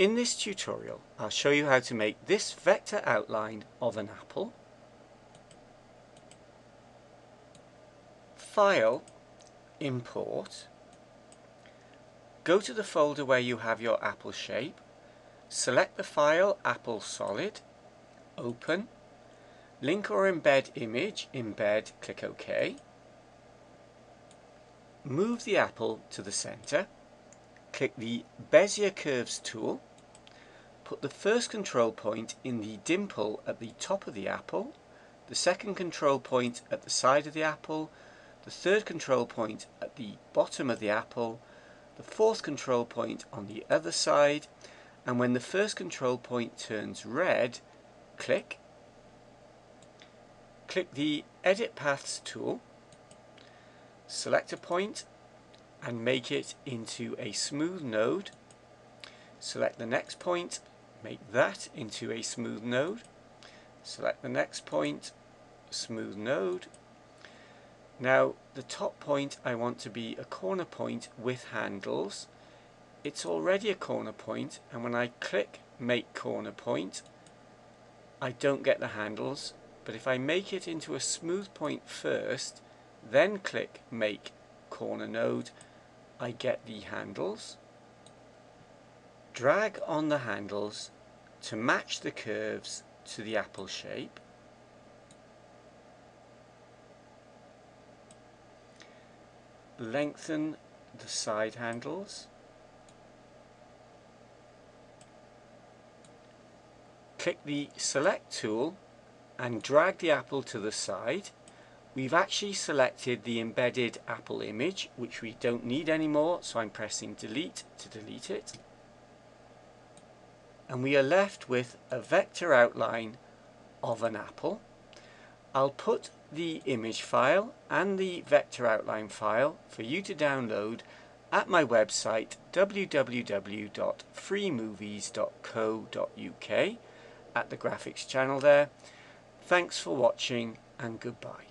In this tutorial I'll show you how to make this vector outline of an apple. File, Import, go to the folder where you have your apple shape, select the file Apple Solid, open, link or embed image, embed, click OK, move the apple to the center, click the Bezier Curves tool, put the first control point in the dimple at the top of the apple, the second control point at the side of the apple, the third control point at the bottom of the apple, the fourth control point on the other side, and when the first control point turns red, click. Click the Edit Paths tool, select a point and make it into a smooth node. Select the next point, make that into a smooth node. Select the next point, smooth node. Now the top point I want to be a corner point with handles. It's already a corner point and when I click make corner point I don't get the handles but if I make it into a smooth point first then click make corner node I get the handles. Drag on the handles to match the curves to the apple shape. Lengthen the side handles. Click the select tool and drag the apple to the side We've actually selected the embedded Apple image, which we don't need anymore, so I'm pressing delete to delete it. And we are left with a vector outline of an apple. I'll put the image file and the vector outline file for you to download at my website www.freemovies.co.uk at the graphics channel there. Thanks for watching and goodbye.